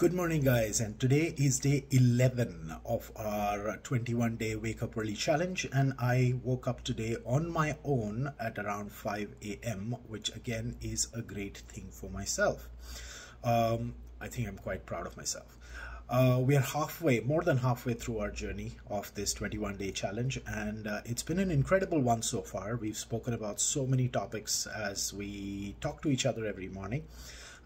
Good morning, guys, and today is day 11 of our 21 day wake up early challenge. And I woke up today on my own at around 5 a.m., which again is a great thing for myself. Um, I think I'm quite proud of myself. Uh, we are halfway, more than halfway through our journey of this 21 day challenge, and uh, it's been an incredible one so far. We've spoken about so many topics as we talk to each other every morning.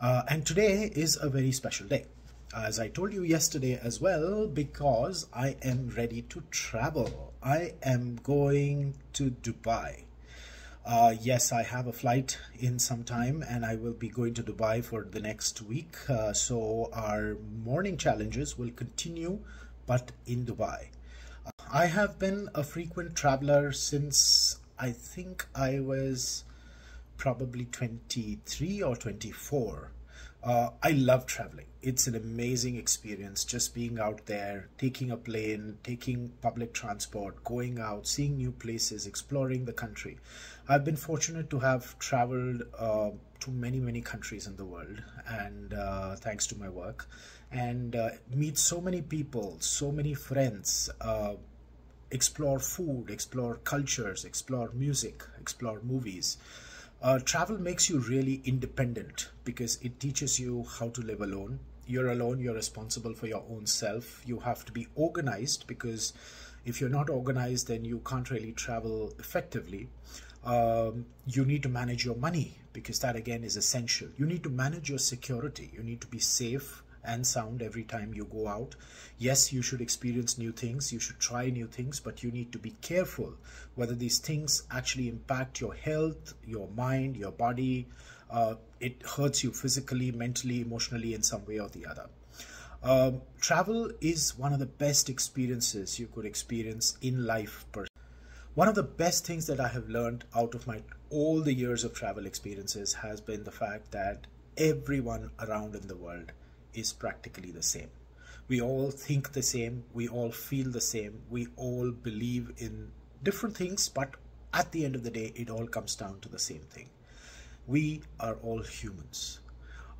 Uh, and today is a very special day as I told you yesterday as well, because I am ready to travel. I am going to Dubai. Uh, yes, I have a flight in some time and I will be going to Dubai for the next week. Uh, so our morning challenges will continue, but in Dubai. Uh, I have been a frequent traveler since I think I was probably 23 or 24. Uh, I love traveling. It's an amazing experience just being out there, taking a plane, taking public transport, going out, seeing new places, exploring the country. I've been fortunate to have traveled uh, to many, many countries in the world, and uh, thanks to my work, and uh, meet so many people, so many friends uh, explore food, explore cultures, explore music, explore movies. Uh, travel makes you really independent because it teaches you how to live alone. You're alone, you're responsible for your own self. You have to be organized because if you're not organized, then you can't really travel effectively. Um, you need to manage your money because that again is essential. You need to manage your security. You need to be safe and sound every time you go out. Yes, you should experience new things, you should try new things, but you need to be careful whether these things actually impact your health, your mind, your body. Uh, it hurts you physically, mentally, emotionally, in some way or the other. Um, travel is one of the best experiences you could experience in life. One of the best things that I have learned out of my all the years of travel experiences has been the fact that everyone around in the world is practically the same. We all think the same, we all feel the same, we all believe in different things, but at the end of the day, it all comes down to the same thing. We are all humans.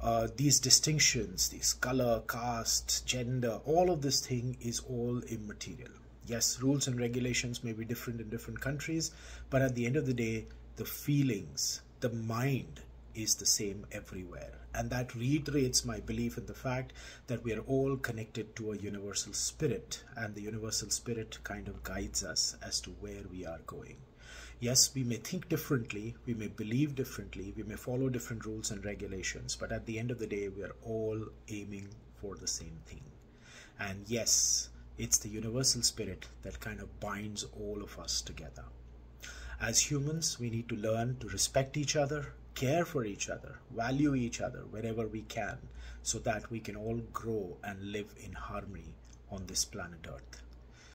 Uh, these distinctions, these color, caste, gender, all of this thing is all immaterial. Yes, rules and regulations may be different in different countries, but at the end of the day, the feelings, the mind is the same everywhere. And that reiterates my belief in the fact that we are all connected to a universal spirit, and the universal spirit kind of guides us as to where we are going. Yes, we may think differently, we may believe differently, we may follow different rules and regulations, but at the end of the day, we are all aiming for the same thing. And yes, it's the universal spirit that kind of binds all of us together. As humans, we need to learn to respect each other, care for each other, value each other wherever we can, so that we can all grow and live in harmony on this planet Earth.